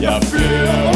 ja für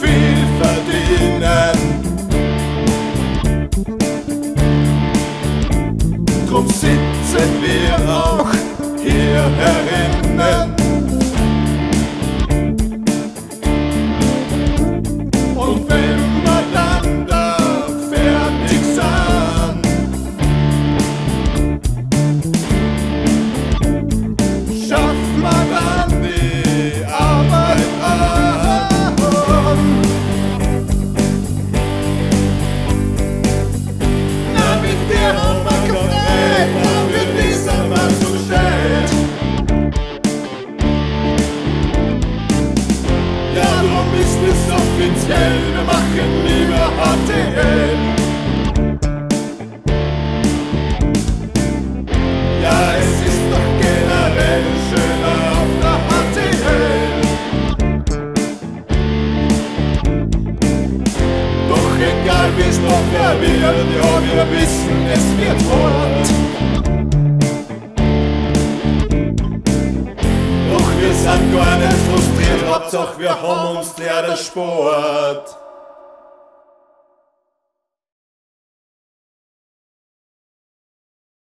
Viel verdienen. Drum sitzen wir auch hier herin. offiziell, wir machen lieber HTL. Ja, es ist doch generell schöner auf der HTL. Doch egal wie es noch verwirrt, ja wir wissen, es wird fort. Hauptsache wir haben uns leeren Sport.